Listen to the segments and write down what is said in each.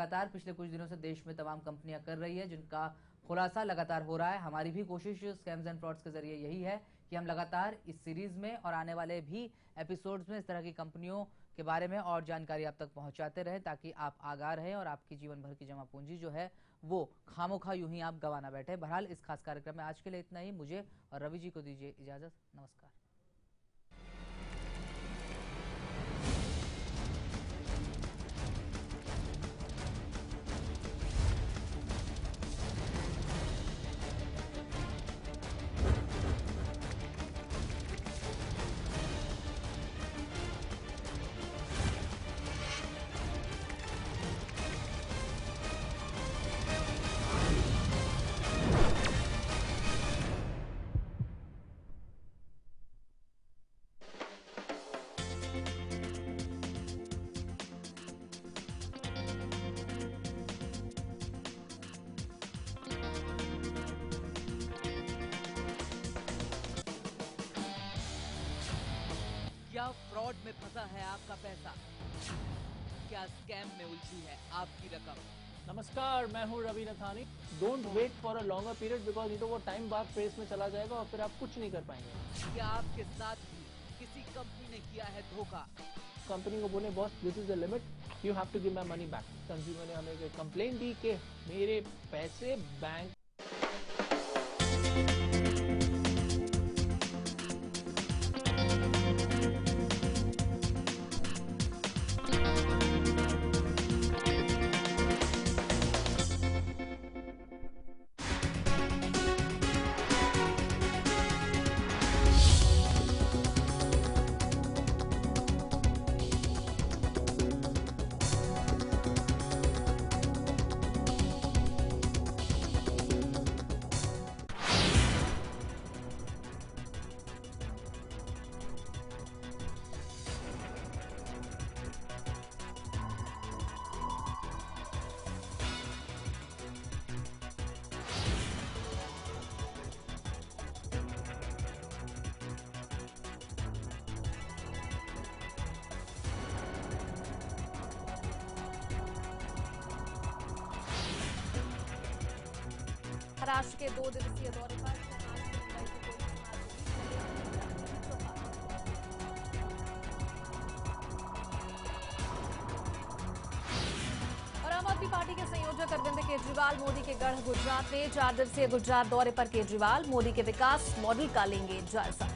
लगातार पिछले कुछ दिनों से देश में तमाम कंपनियाँ कर रही है, जिनका खुलासा लगातार हो रहा है। हमारी भी कोशिश स्कैम्स एंड फ्रॉड्स के ज़रिए यही है कि हम लगातार इस सीरीज़ में और आने वाले भी एपिसोड्स में इस तरह की कंपनियों के बारे में और जानकारी आप तक पहुंचाते रहें, ताकि आप आगाह रहें और आपकी जीवन भर की जमा पूंजी जो है, वो खामोखा यूँ ही आप गवाना बैठे। बहरहाल, इस खास कार्यक्रम में आज के लिए इतना ही। मुझे और रवि जी को दीजिए इजाज़त। नमस्कार। फ्रॉड में फंसा है आपका पैसा। क्या स्कैम में उलझी है आपकी रकम? नमस्कार मैं हूँ Ravi Nathani don't wait for a longer period because नहीं तो वो टाइम बाद फेस में चला जाएगा और फिर आप कुछ नहीं कर पाएँगे। क्या आपके साथ भी किसी कंपनी ने किया है धोखा? कंपनी को बोले boss this is the limit you have to give my money back consumer ने हमें कंप्लेन दी कि मेरे पैसे बैंक महाराष्ट्र के दो दिवसीय दौरे पर और आम आदमी पार्टी के संयोजक अरविंद केजरीवाल मोदी के गढ़ गुजरात में चार दिवसीय गुजरात दौरे पर केजरीवाल, मोदी के विकास मॉडल का लेंगे जायजा।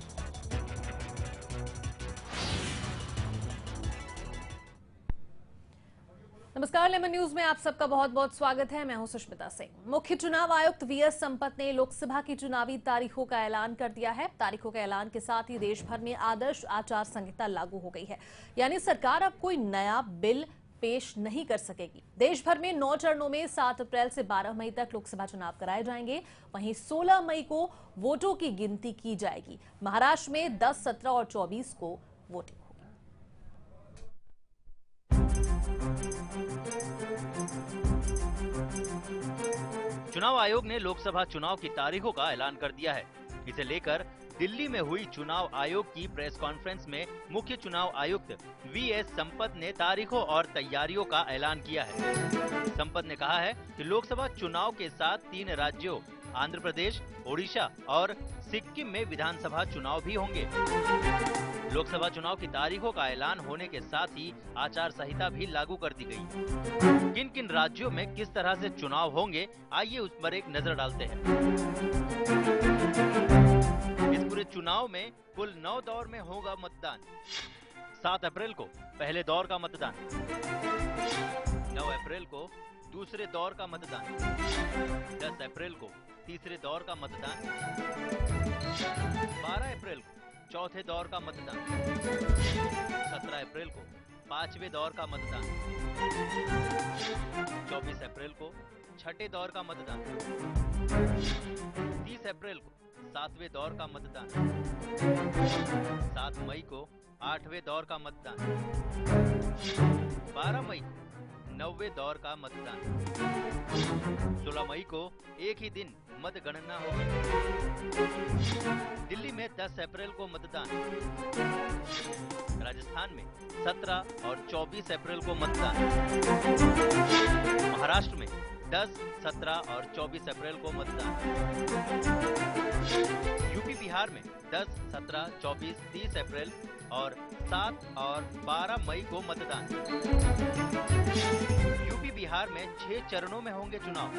नमस्कार लेमन न्यूज़ में आप सबका बहुत बहुत स्वागत है। मैं हूँ सुष्मिता सिंह। मुख्य चुनाव आयुक्त वीएस संपत ने लोकसभा की चुनावी तारीखों का ऐलान कर दिया है। तारीखों के ऐलान के साथ ही देश भर में आदर्श आचार संहिता लागू हो गई है। यानी सरकार अब कोई नया बिल पेश नहीं कर सकेगी। देश भर में नौ चरणों में सात अप्रैल से 12 मई तक लोकसभा चुनाव कराए जाएँगे। वहीं 16 मई को वोटों की गिनती की जाएगी। महाराष्ट्र में दस, सत्रह और 24 को वोटिंग होगी। चुनाव आयोग ने लोकसभा चुनाव की तारीखों का ऐलान कर दिया है। इसे लेकर दिल्ली में हुई चुनाव आयोग की प्रेस कॉन्फ्रेंस में मुख्य चुनाव आयुक्त वी एस संपत ने तारीखों और तैयारियों का ऐलान किया है। संपत ने कहा है कि लोकसभा चुनाव के साथ तीन राज्यों आंध्र प्रदेश, ओडिशा और सिक्किम में विधानसभा चुनाव भी होंगे। लोकसभा चुनाव की तारीखों का ऐलान होने के साथ ही आचार संहिता भी लागू कर दी गई। किन किन राज्यों में किस तरह से चुनाव होंगे, आइए उस पर एक नज़र डालते हैं। इस पूरे चुनाव में कुल नौ दौर में होगा मतदान। सात अप्रैल को पहले दौर का मतदान। नौ अप्रैल को दूसरे दौर का मतदान। दस अप्रैल को तीसरे दौर का मतदान। बारह अप्रैल को चौथे दौर का मतदान। सत्रह अप्रैल को पांचवे दौर का मतदान। चौबीस अप्रैल को छठे दौर का मतदान। तीस अप्रैल को सातवें दौर का मतदान। सात मई को आठवें दौर का मतदान। बारह मई को नौवे दौर का मतदान। 16 मई को एक ही दिन मतगणना होगी। दिल्ली में 10 अप्रैल को मतदान। राजस्थान में 17 और 24 अप्रैल को मतदान। महाराष्ट्र में 10, 17 और 24 अप्रैल को मतदान। यूपी बिहार में 10, 17, 24, 30 अप्रैल और 7 और 12 मई को मतदान। बिहार में छह चरणों में होंगे चुनाव।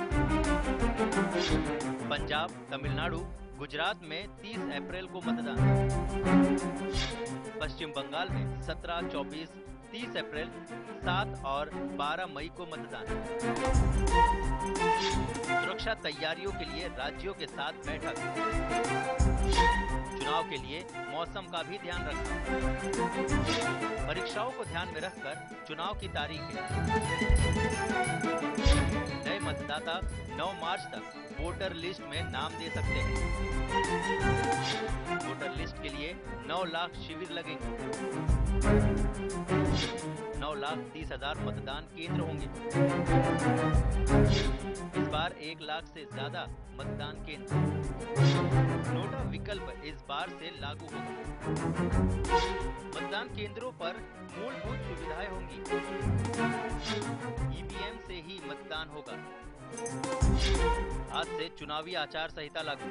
पंजाब तमिलनाडु गुजरात में 30 अप्रैल को मतदान। पश्चिम बंगाल में 17, 24, 30 अप्रैल, सात और 12 मई को मतदान। सुरक्षा तैयारियों के लिए राज्यों के साथ बैठक। चुनाव के लिए मौसम का भी ध्यान रखना। परीक्षाओं को ध्यान में रखकर चुनाव की तारीखें। मतदाता 9 मार्च तक वोटर लिस्ट में नाम दे सकते हैं। वोटर लिस्ट के लिए 9 लाख शिविर लगेंगे। 9 लाख तीस हज़ार मतदान केंद्र होंगे। इस बार एक लाख से ज़्यादा मतदान केंद्र। विकल्प इस बार से लागू होगा। मतदान केंद्रों पर मूलभूत सुविधाएँ होंगी। ईवीएम से ही मतदान होगा। आज से चुनावी आचार संहिता लागू।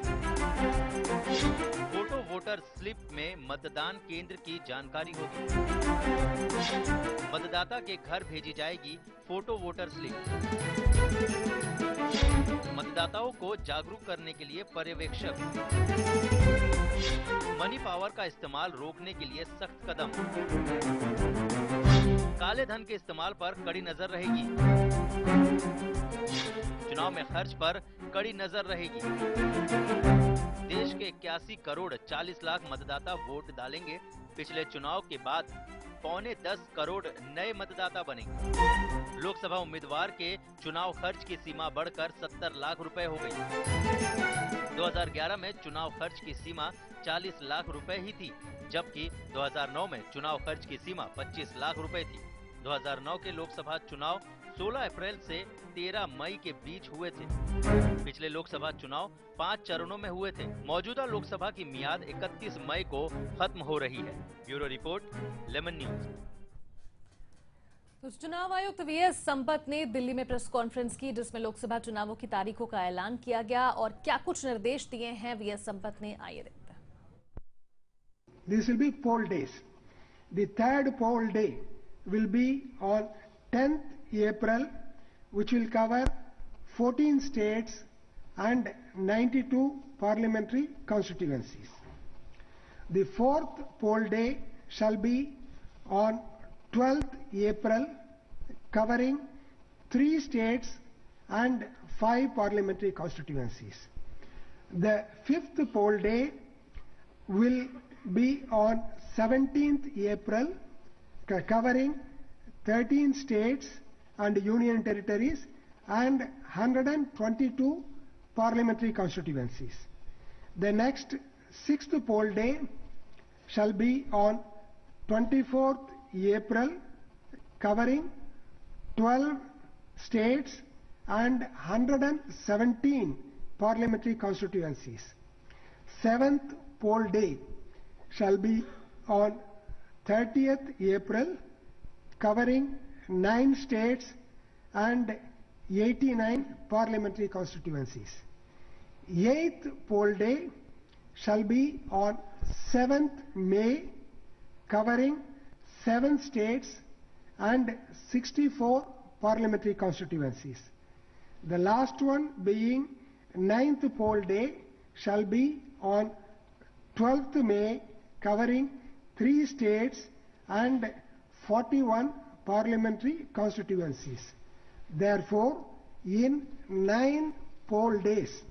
फ़ोटो वोटर स्लिप में मतदान केंद्र की जानकारी होगी। मतदाता के घर भेजी जाएगी फ़ोटो वोटर स्लिप। मतदाताओं को जागरूक करने के लिए पर्यवेक्षक। मनी पावर का इस्तेमाल रोकने के लिए सख्त कदम। काले धन के इस्तेमाल पर कड़ी नज़र रहेगी। चुनाव में खर्च पर कड़ी नज़र रहेगी। देश के इक्यासी करोड़ 40 लाख मतदाता वोट डालेंगे। पिछले चुनाव के बाद पौने 10 करोड़ नए मतदाता बनेंगे। लोकसभा उम्मीदवार के चुनाव खर्च की सीमा बढ़कर 70 लाख रुपए हो गई। 2011 में चुनाव खर्च की सीमा 40 लाख रुपए ही थी, जबकि 2009 में चुनाव खर्च की सीमा 25 लाख रुपए थी। 2009 के लोकसभा चुनाव 16 अप्रैल से 13 मई के बीच हुए थे। पिछले लोकसभा चुनाव पाँच चरणों में हुए थे। मौजूदा लोकसभा की मियाद 31 मई को खत्म हो रही है। Bureau report Lemon News. तो चुनाव आयुक्त वी एस संपत ने दिल्ली में प्रेस कॉन्फ्रेंस की जिसमें लोकसभा चुनावों की तारीखों का ऐलान किया गया और क्या कुछ निर्देश दिए हैं वी एस संपत ने आइए देखते हैं। Will be poll days. The third poll day will be on 10th April, which will cover 14 states and 92 parliamentary constituencies. The fourth poll day shall be on 12th April, covering three states and five parliamentary constituencies. The fifth poll day will be on 17th April, covering 13 states and union territories and 122 parliamentary constituencies. The next sixth poll day shall be on 24th April covering 12 states and 117 parliamentary constituencies. Seventh poll day shall be on 30th April covering nine states and 89 parliamentary constituencies. Eighth poll day shall be on 7th May covering seven states and 64 parliamentary constituencies. The last one being ninth poll day shall be on 12th May covering three states and 41 parliamentary constituencies. Therefore, in nine poll days,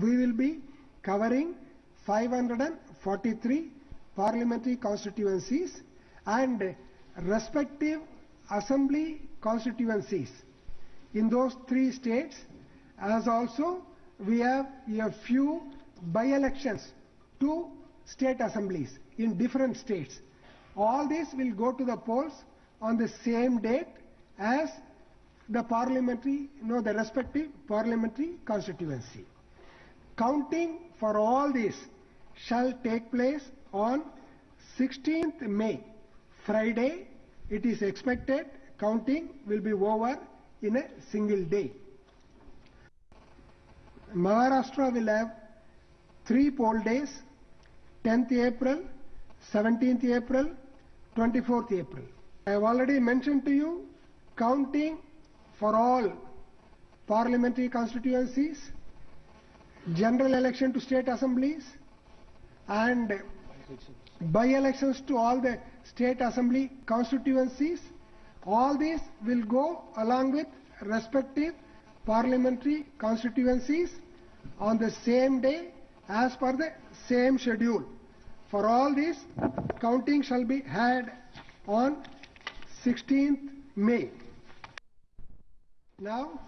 we will be covering 543 parliamentary constituencies and respective assembly constituencies in those three states as also we have a few by-elections to state assemblies in different states. All this will go to the polls on the same date as the parliamentary, no, the respective parliamentary constituency. Counting for all this shall take place on 16th May, Friday. It is expected counting will be over in a single day. Maharashtra will have three poll days 10th April, 17th April, 24th April. I have already mentioned to you counting for all parliamentary constituencies, general election to state assemblies, and by-elections to all the state assembly constituencies. All these will go along with respective parliamentary constituencies on the same day as per the same schedule. For all these, counting shall be had on 16th May. Now,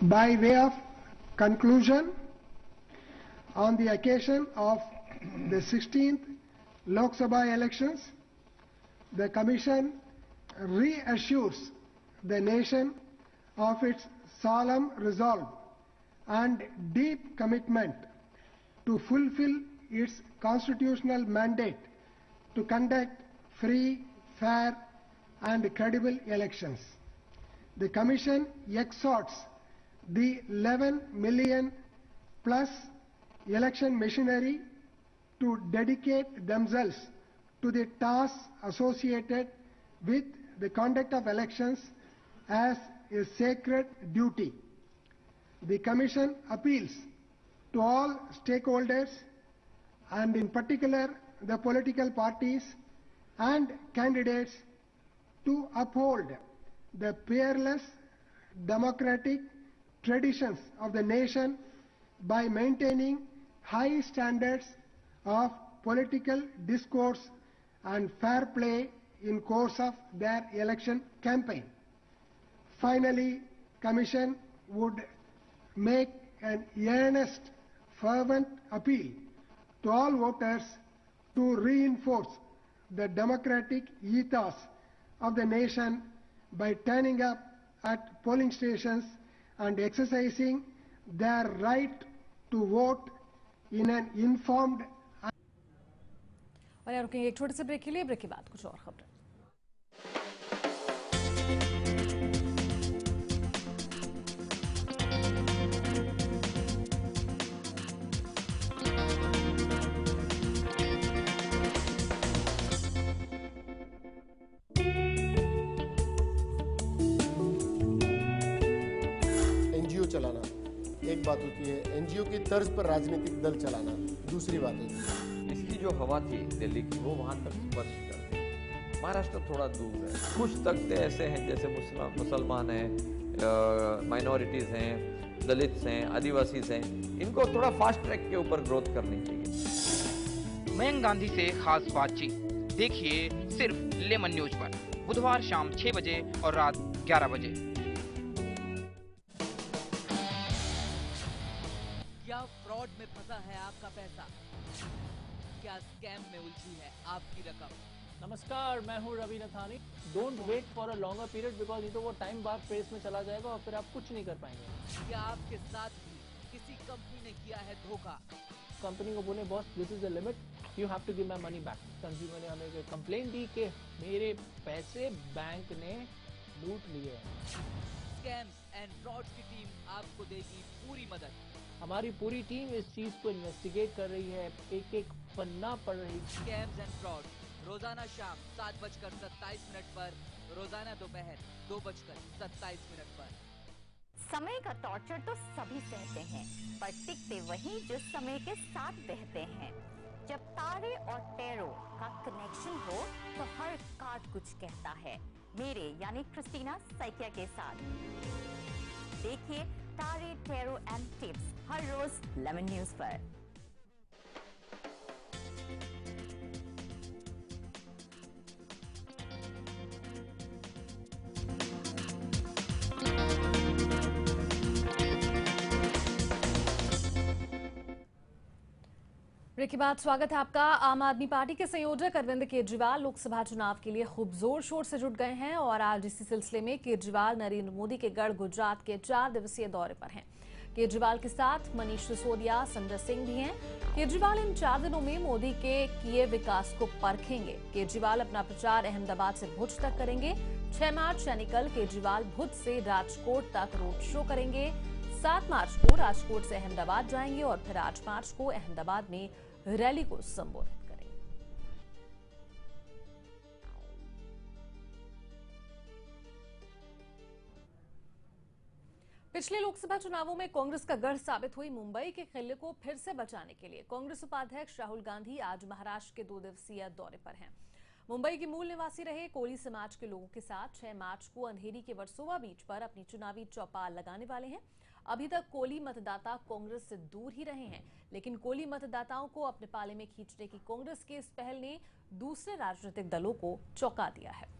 by way of conclusion, on the occasion of the 16th Lok Sabha elections, the Commission reassures the nation of its solemn resolve and deep commitment to fulfill its constitutional mandate to conduct free, fair, and credible elections. The Commission exhorts the 11 million plus election machinery to dedicate themselves to the tasks associated with the conduct of elections as a sacred duty. The Commission appeals to all stakeholders and in particular the political parties and candidates to uphold the peerless democratic traditions of the nation by maintaining high standards of political discourse and fair play in course of their election campaign. Finally, Commission would make an earnest, fervent appeal to all voters to reinforce the democratic ethos of the nation by turning up at polling stations and exercising their right to vote in an informed और यहाँ रुकेंगे एक छोटे से break के लिए break के बाद कुछ और खबरें बात होती है एनजीओ की तर्ज पर राजनीतिक दल चलाना दूसरी बात होती है। इसकी जो हवा थी दिल्ली की वो वहाँ तक स्पर्श कर महाराष्ट्र थोड़ा दूर है। कुछ तख्ते ऐसे हैं जैसे मुसलमान मुसलमान हैं माइनॉरिटीज़ हैं दलित्स हैं आदिवासीज हैं। इनको थोड़ा फास्ट ट्रैक के ऊपर ग्रोथ करनी चाहिए। मयंक गांधी से खास बातचीत। देखिए सिर्फ़ लेमन न्यूज़ पर। बुधवार शाम 6 बजे और रात 11 बजे। क्या स्कैम में उलझी है? आपकी रकम। नमस्कार मैं हूँ Ravi Nathani. Don't wait for a longer period because ये तो वो टाइम बाद प्रेस में चला जाएगा और फिर आप कुछ नहीं कर पाएँगे। क्या आपके साथ भी किसी कंपनी ने किया है धोखा? कंपनी को बोले boss this is the limit you have to give my money back consumer ने हमें कंप्लेन दी कि मेरे पैसे बैंक ने लूट लिए हैं। स्कैम्स एंड फ्रॉड की टीम आपको देगी पूरी मदद। हमारी पूरी टीम इस चीज़ को इन्वेस्टिगेट कर रही है एक एक पन्ना पढ़ रही है। स्कैम्स एंड फ्रॉड रोज़ाना शाम सात बजकर सत्ताईस मिनट पर रोज़ाना दोपहर दो बजकर सत्ताईस मिनट पर। समय का टॉर्चर तो सभी सहते हैं पर टिकते वही जो समय के साथ बहते हैं। जब तारे और टैरो का कनेक्शन हो तो हर कार्ड कुछ कहता है। मेरे यानी क्रिस्टीना सैकिया के साथ। देखिए तारे टेरो एंड टिप्स हर रोज लेमन न्यूज़ पर. ब्रेक के बाद स्वागत है आपका। आम आदमी पार्टी के संयोजक अरविंद केजरीवाल लोकसभा चुनाव के लिए खूब ज़ोर शोर से जुट गए हैं और आज इसी सिलसिले में केजरीवाल नरेंद्र मोदी के गढ़ गुजरात के चार दिवसीय दौरे पर हैं। केजरीवाल के साथ मनीष सिसोदिया, संजय सिंह भी हैं। केजरीवाल इन चार दिनों में मोदी के किए विकास को परखेंगे। केजरीवाल अपना प्रचार अहमदाबाद से भुज तक करेंगे। छह मार्च यानी कल केजरीवाल भुज से राजकोट तक रोड शो करेंगे। सात मार्च को राजकोट से अहमदाबाद जाएँगे और फिर आठ मार्च को अहमदाबाद में रैली को संबोधित पिछले लोकसभा चुनावों में कांग्रेस का गढ़ साबित हुई मुंबई के किले को फिर से बचाने के लिए कांग्रेस उपाध्यक्ष राहुल गांधी आज महाराष्ट्र के दो दिवसीय दौरे पर हैं। मुंबई के मूल निवासी रहे कोली समाज के लोगों के साथ 6 मार्च को अंधेरी के वर्सोवा बीच पर अपनी चुनावी चौपाल लगाने वाले हैं। अभी तक कोली मतदाता कांग्रेस से दूर ही रहे हैं, लेकिन कोली मतदाताओं को अपने पाले में खींचने की कांग्रेस की इस पहल ने दूसरे राजनीतिक दलों को चौंका दिया है।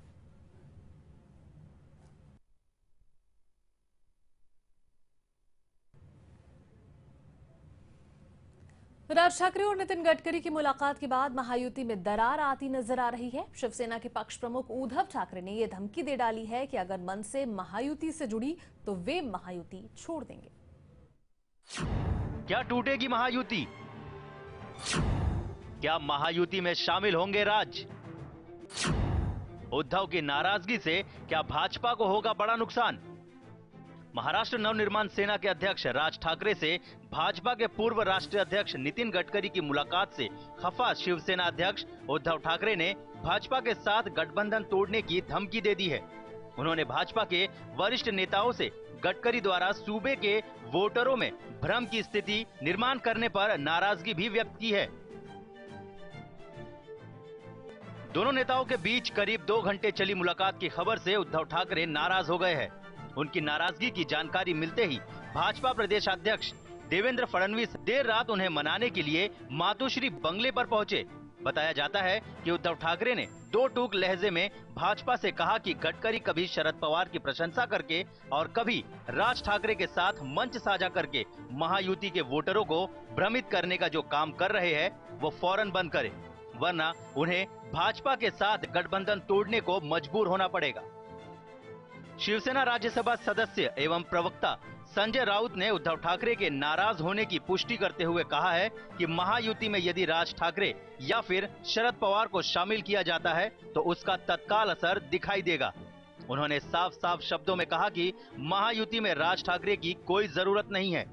राज ठाकरे और नितिन गडकरी की मुलाकात के बाद महायुति में दरार आती नज़र आ रही है। शिवसेना के पक्ष प्रमुख उद्धव ठाकरे ने यह धमकी दे डाली है कि अगर मन से महायुति से जुड़ी तो वे महायुति छोड़ देंगे। क्या टूटेगी महायुति? क्या महायुति में शामिल होंगे राज? उद्धव की नाराज़गी से क्या भाजपा को होगा बड़ा नुकसान? महाराष्ट्र नवनिर्माण सेना के अध्यक्ष राज ठाकरे से भाजपा के पूर्व राष्ट्रीय अध्यक्ष नितिन गडकरी की मुलाकात से खफा शिवसेना अध्यक्ष उद्धव ठाकरे ने भाजपा के साथ गठबंधन तोड़ने की धमकी दे दी है। उन्होंने भाजपा के वरिष्ठ नेताओं से गडकरी द्वारा सूबे के वोटरों में भ्रम की स्थिति निर्माण करने पर नाराज़गी भी व्यक्त की है। दोनों नेताओं के बीच करीब दो घंटे चली मुलाकात की खबर से उद्धव ठाकरे नाराज़ हो गए हैं। उनकी नाराज़गी की जानकारी मिलते ही भाजपा प्रदेश अध्यक्ष देवेंद्र फडणवीस देर रात उन्हें मनाने के लिए मातोश्री बंगले पर पहुँचे। बताया जाता है कि उद्धव ठाकरे ने दो टूक लहजे में भाजपा से कहा कि गडकरी कभी शरद पवार की प्रशंसा करके और कभी राज ठाकरे के साथ मंच साझा करके महायुति के वोटरों को भ्रमित करने का जो काम कर रहे हैं, वो फ़ौरन बंद करे। वरना उन्हें भाजपा के साथ गठबंधन तोड़ने को मजबूर होना पड़ेगा। शिवसेना राज्यसभा सदस्य एवं प्रवक्ता संजय राउत ने उद्धव ठाकरे के नाराज़ होने की पुष्टि करते हुए कहा है कि महायुति में यदि राज ठाकरे या फिर शरद पवार को शामिल किया जाता है तो उसका तत्काल असर दिखाई देगा। उन्होंने साफ़ साफ़ शब्दों में कहा कि महायुति में राज ठाकरे की कोई ज़रूरत नहीं है।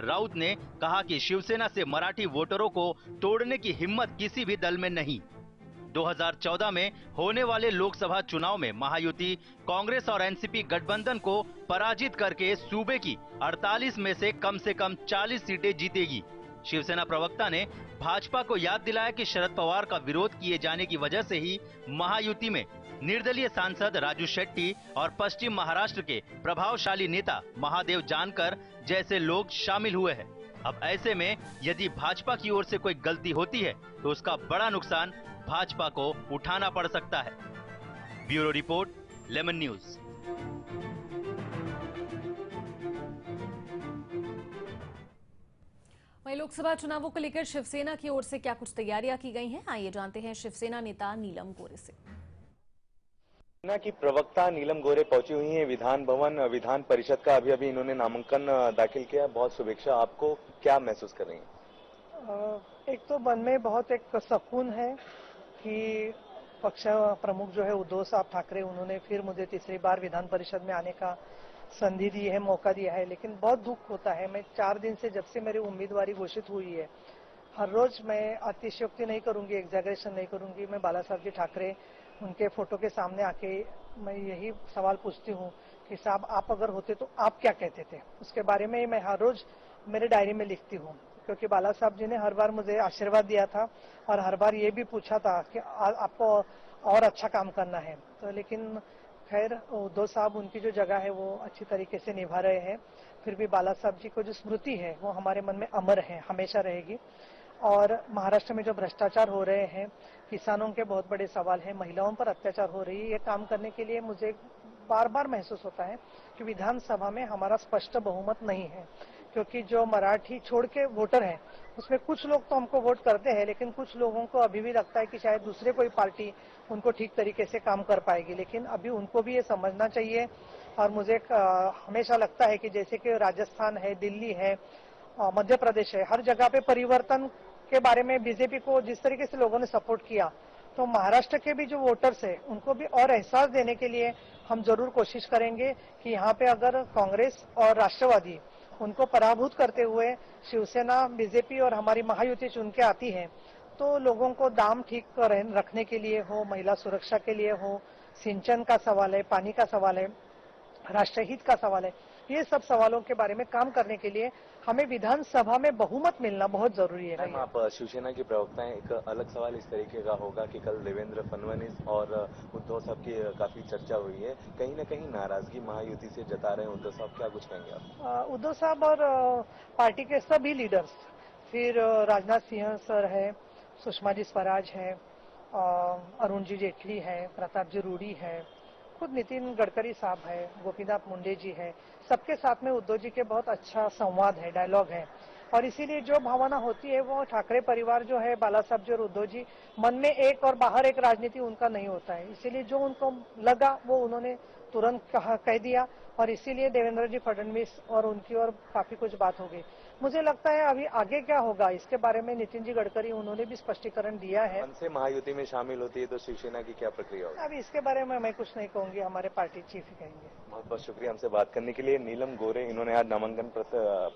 राउत ने कहा कि शिवसेना से मराठी वोटरों को तोड़ने की हिम्मत किसी भी दल में नहीं। 2014 में होने वाले लोकसभा चुनाव में महायुति कांग्रेस और एनसीपी गठबंधन को पराजित करके सूबे की 48 में से कम से कम 40 सीटें जीतेगी। शिवसेना प्रवक्ता ने भाजपा को याद दिलाया कि शरद पवार का विरोध किए जाने की वजह से ही महायुति में निर्दलीय सांसद राजू शेट्टी और पश्चिम महाराष्ट्र के प्रभावशाली नेता महादेव जानकर जैसे लोग शामिल हुए हैं। अब ऐसे में यदि भाजपा की ओर से कोई गलती होती है तो उसका बड़ा नुकसान भाजपा को उठाना पड़ सकता है। Bureau report Lemon news. वहीं लोकसभा चुनावों को लेकर शिवसेना की ओर से क्या कुछ तैयारियाँ की गई हैं? आइए जानते हैं शिवसेना नेता नीलम गोरे से। सेना की प्रवक्ता नीलम गोरे पहुँची हुई हैं विधान भवन विधान परिषद का। अभी अभी इन्होंने नामांकन दाखिल किया बहुत शुभेच्छा आपको। क्या महसूस कर रही हैं? एक तो मन में बहुत एक सुकून है कि पक्ष प्रमुख जो है उद्धव साहब ठाकरे, उन्होंने फिर मुझे तीसरी बार विधान परिषद में आने का संधि दी है, मौका दिया है। लेकिन बहुत दुख होता है। मैं चार दिन से जब से मेरी उम्मीदवारी घोषित हुई है, हर रोज मैं अतिशयोक्ति नहीं करूँगी एग्जैगरेशन नहीं करूँगी। मैं बाला साहब जी ठाकरे, उनके फ़ोटो के सामने आके मैं यही सवाल पूछती हूँ कि साहब, आप अगर होते तो आप क्या कहते थे? उसके बारे में मैं हर रोज मेरे डायरी में लिखती हूँ। क्योंकि बाला साहब जी ने हर बार मुझे आशीर्वाद दिया था और हर बार ये भी पूछा था कि आ, आपको और अच्छा काम करना है। तो लेकिन खैर उद्धव साहब उनकी जो जगह है वो अच्छी तरीके से निभा रहे हैं। फिर भी बाला साहब जी को जो स्मृति है वो हमारे मन में अमर है हमेशा रहेगी। और महाराष्ट्र में जो भ्रष्टाचार हो रहे हैं किसानों के बहुत बड़े सवाल है महिलाओं पर अत्याचार हो रही है ये काम करने के लिए मुझे बार बार महसूस होता है कि विधानसभा में हमारा स्पष्ट बहुमत नहीं है। क्योंकि जो मराठी छोड़ के वोटर हैं, उसमें कुछ लोग तो हमको वोट करते हैं, लेकिन कुछ लोगों को अभी भी लगता है कि शायद दूसरे कोई पार्टी उनको ठीक तरीके से काम कर पाएगी। लेकिन अभी उनको भी ये समझना चाहिए और मुझे हमेशा लगता है कि जैसे कि राजस्थान है, दिल्ली है मध्य प्रदेश है, हर जगह पे परिवर्तन के बारे में बीजेपी को जिस तरीके से लोगों ने सपोर्ट किया तो महाराष्ट्र के भी जो वोटर्स है, उनको भी और एहसास देने के लिए हम ज़रूर कोशिश करेंगे कि यहाँ पे अगर कांग्रेस और राष्ट्रवादी उनको पराभूत करते हुए शिवसेना, बीजेपी और हमारी महायुति चुन के आती है। तो लोगों को दाम ठीक रखने के लिए हो, महिला सुरक्षा के लिए हो, सिंचन का सवाल है, पानी का सवाल है, राष्ट्रहित का सवाल है, ये सब सवालों के बारे में काम करने के लिए हमें विधानसभा में बहुमत मिलना बहुत ज़रूरी है मैम आप शिवसेना की प्रवक्ता हैं एक अलग सवाल इस तरीके का होगा कि कल देवेंद्र फडणवीस और उद्धव साहब की काफ़ी चर्चा हुई है। कहीं ना कहीं नाराज़गी महायुति से जता रहे हैं। उद्धव साहब क्या कुछ कहेंगे आप? उद्धव साहब और पार्टी के सभी लीडर्स फिर राजनाथ सिंह सर है सुषमा जी स्वराज है अरुण जी जेटली है प्रताप जी रूडी है खुद नितिन गडकरी साहब है गोपीनाथ मुंडे जी है। सबके साथ में उद्धव जी के बहुत अच्छा संवाद है डायलॉग है। और इसीलिए जो भावना होती है, वो ठाकरे परिवार जो है, बाला साहब जी और उद्धव जी, मन में एक और बाहर एक राजनीति उनका नहीं होता है। इसीलिए जो उनको लगा, वो उन्होंने तुरंत कहा दिया। और इसीलिए देवेंद्र जी फडणवीस और उनकी और काफ़ी कुछ बात हो गई। मुझे लगता है अभी आगे क्या होगा इसके बारे में नितिन जी गडकरी उन्होंने भी स्पष्टीकरण दिया है। मन से महायुति में शामिल होती है तो शिवसेना की क्या प्रक्रिया होगी? अभी इसके बारे में मैं कुछ नहीं कहूँगी हमारे पार्टी चीफ ही कहेंगे। बहुत बहुत शुक्रिया हमसे बात करने के लिए। नीलम गोरे इन्होंने आज नामांकन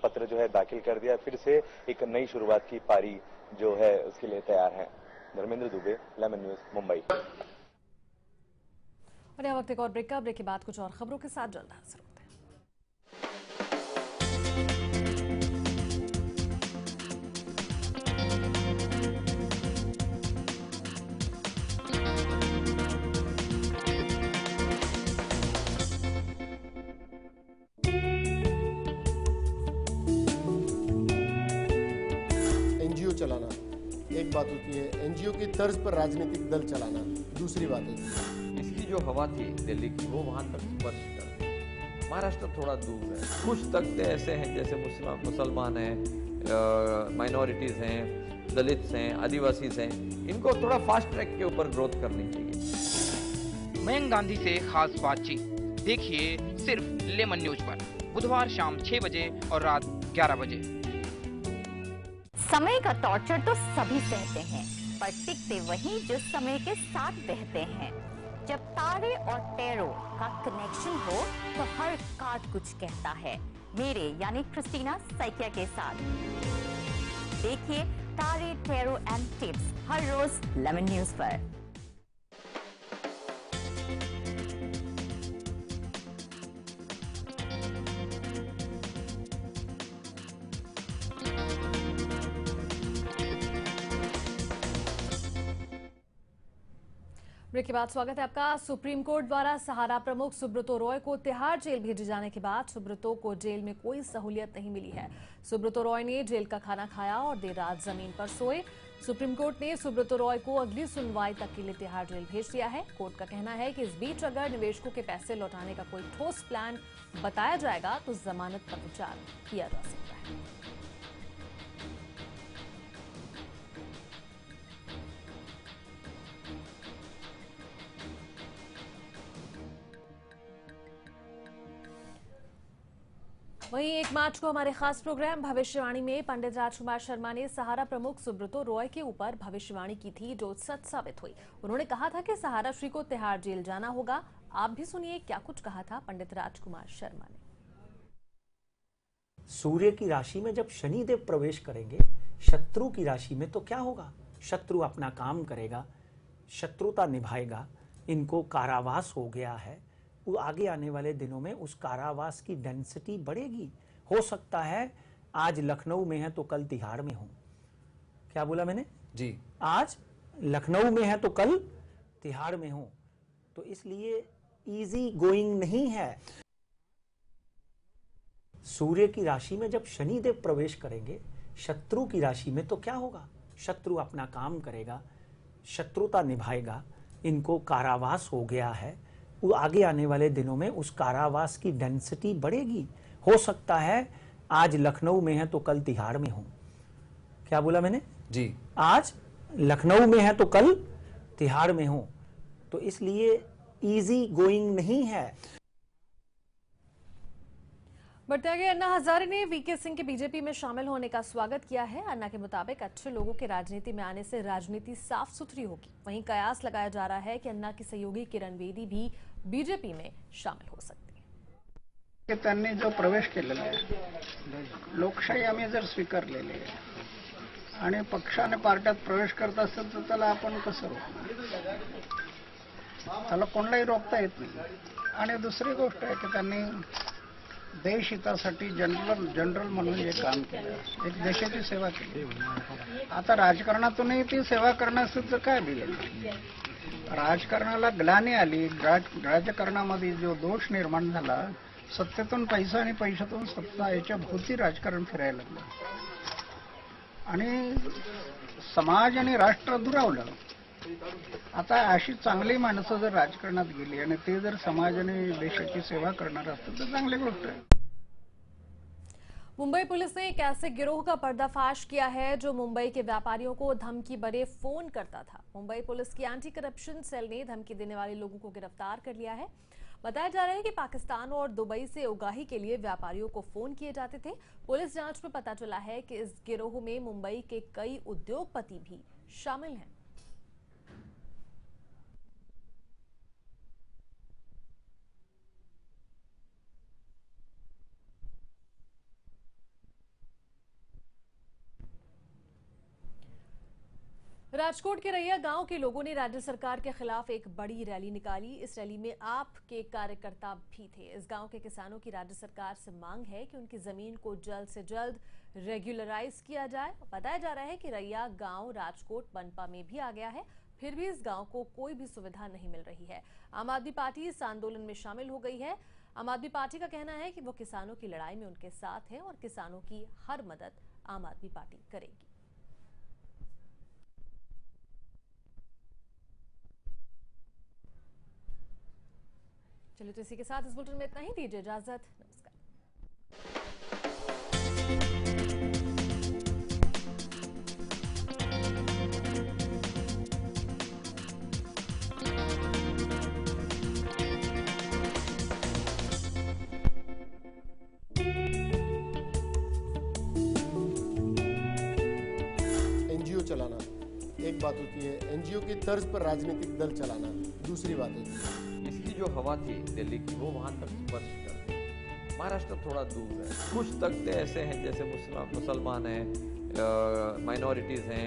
पत्र, जो है दाखिल कर दिया। फिर से एक नई शुरुआत की पारी जो है उसके लिए तैयार है। Dharmendra Dubey Lemon News Mumbai. और यह वक्त एक और ब्रेक का ब्रेक के बाद कुछ और खबरों के साथ। जल्द हाजिर एक बात होती है एनजीओ की तर्ज पर राजनीतिक दल चलाना दूसरी बात होती है। इसकी जो हवा थी दिल्ली की वो वहाँ तक स्पर्श कर। महाराष्ट्र थोड़ा दूर है। कुछ तख्ते ऐसे हैं जैसे मुसलमान मुसलमान हैं माइनॉरिटीज़ हैं दलित्स हैं आदिवासी हैं। इनको थोड़ा फास्ट ट्रैक के ऊपर ग्रोथ करनी चाहिए। मयंक गांधी से खास बातचीत। देखिए सिर्फ़ लेमन न्यूज़ पर। बुधवार शाम 6 बजे और रात 11 बजे। समय का टॉर्चर तो सभी सहते हैं, पर टिकते वही जो समय के साथ बहते हैं। जब तारे और टेरो का कनेक्शन हो तो हर कार्ड कुछ कहता है। मेरे यानी क्रिस्टीना सैकिया के साथ। देखिए, तारे, टेरो एंड टिप्स हर रोज लेमन न्यूज़ पर। ब्रेक के बाद स्वागत है आपका। सुप्रीम कोर्ट द्वारा सहारा प्रमुख सुब्रतो रॉय को तिहाड़ जेल भेजे जाने के बाद सुब्रतो को जेल में कोई सहूलियत नहीं मिली है। सुब्रतो रॉय ने जेल का खाना खाया और देर रात ज़मीन पर सोए। सुप्रीम कोर्ट ने सुब्रतो रॉय को अगली सुनवाई तक के लिए तिहाड़ जेल भेज दिया है। कोर्ट का कहना है कि इस बीच अगर निवेशकों के पैसे लौटाने का कोई ठोस प्लान बताया जाएगा तो जमानत पर विचार किया जा सकता है। वहीं एक मार्च को हमारे खास प्रोग्राम भविष्यवाणी में पंडित राजकुमार शर्मा ने सहारा प्रमुख सुब्रतो रॉय के ऊपर भविष्यवाणी की थी, जो सच साबित हुई। उन्होंने कहा था कि सहारा श्री को तिहाड़ जेल जाना होगा। आप भी सुनिए क्या कुछ कहा था पंडित राजकुमार शर्मा ने। सूर्य की राशि में जब शनिदेव प्रवेश करेंगे, शत्रु की राशि में तो क्या होगा? शत्रु अपना काम करेगा, शत्रुता निभाएगा, इनको कारावास हो गया है। आगे आने वाले दिनों में उस कारावास की डेंसिटी बढ़ेगी। हो सकता है आज लखनऊ में है तो कल तिहाड़ में हो। क्या बोला मैंने? जी। आज लखनऊ में है तो कल तिहाड़ में हो। तो इसलिए इजी गोइंग नहीं है। सूर्य की राशि में जब शनिदेव प्रवेश करेंगे शत्रु की राशि में तो क्या होगा? शत्रु अपना काम करेगा शत्रुता निभाएगा इनको कारावास हो गया है। आगे आने वाले दिनों में उस कारावास की डेंसिटी बढ़ेगी। हो सकता है आज लखनऊ में है तो कल तिहाड़ में हूँ। क्या बोला मैंने? जी। आज लखनऊ में है तो कल तिहाड़ में हूँ। तो इसलिए इजी गोइंग नहीं है। बढ़ते आगे अन्ना हजारे ने वीके सिंह के बीजेपी में शामिल होने का स्वागत किया है। अन्ना के मुताबिक अच्छे लोगों के राजनीति में आने से राजनीति साफ़ सुथरी होगी। वहीं कयास लगाया जा रहा है कि अन्ना की सहयोगी किरण बेदी भी बीजेपी में शामिल हो सकते त्यांनी जो प्रवेश केलेला आहे लोकशाही आम्ही जर स्वीकारलेली आहे आणि पक्षाने पार्ट्यात प्रवेश करत असेल तर त्याला आपण कसं रोखणार? त्याला कोणालाही रोखता येत नाही. आणि दुसरी गोष्ट आहे की त्यांनी देश हितासाठी जनरल जनरल म्हणून जे काम केलं एक देशाची सेवा केली. आता राजकारणातूनही ती सेवा करण्याचं काय बिल राजकारणाला ग्लानी आली. राज राजकारणामध्ये जो दोष निर्माण झाला सत्तेतून पैसा आणि पैशातून सत्ता याच्या भोवती राजकारण फिरायला लागलं. आणि समाज आणि राष्ट्र दुरावलं. आता अशी चांगली माणसं जर राजकारणात गेली आणि ते जर समाज आणि देशाची सेवा करणार असतील तर चांगली गोष्ट आहे. मुंबई पुलिस ने एक ऐसे गिरोह का पर्दाफाश किया है जो मुंबई के व्यापारियों को धमकी भरे फ़ोन करता था। मुंबई पुलिस की एंटी करप्शन सेल ने धमकी देने वाले लोगों को गिरफ़्तार कर लिया है। बताया जा रहा है कि पाकिस्तान और दुबई से उगाही के लिए व्यापारियों को फ़ोन किए जाते थे। पुलिस जाँच में पता चला है कि इस गिरोह में मुंबई के कई उद्योगपति भी शामिल हैं। राजकोट के रैया गाँव के लोगों ने राज्य सरकार के खिलाफ एक बड़ी रैली निकाली। इस रैली में आप के कार्यकर्ता भी थे। इस गाँव के किसानों की राज्य सरकार से मांग है कि उनकी ज़मीन को जल्द से जल्द रेगुलराइज किया जाए। बताया जा रहा है कि रैया गाँव राजकोट बनपा में भी आ गया है। फिर भी इस गाँव को कोई भी सुविधा नहीं मिल रही है। आम आदमी पार्टी इस आंदोलन में शामिल हो गई है। आम आदमी पार्टी का कहना है कि वो किसानों की लड़ाई में उनके साथ है और किसानों की हर मदद आम आदमी पार्टी करेगी। चलिए तो इसी के साथ इस बुलेटिन में इतना ही। दीजिए इजाज़त। नमस्कार। एनजीओ चलाना। एक बात होती है, एनजीओ की तर्ज पर राजनीतिक दल चलाना। दूसरी बात होती है जो हवा थी दिल्ली की, वो वहाँ तक स्पर्श कर गई महाराष्ट्र थोड़ा दूर है। कुछ तख्ते ऐसे हैं जैसे मुसलमान मुसलमान हैं माइनॉरिटीज़ हैं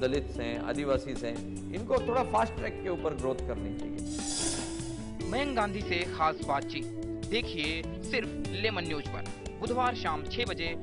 दलित्स हैं, आदिवासी हैं। इनको थोड़ा फास्ट ट्रैक के ऊपर ग्रोथ करनी चाहिए। मयंक गांधी से खास बातचीत। देखिए सिर्फ़ लेमन न्यूज़ पर। बुधवार शाम छह बजे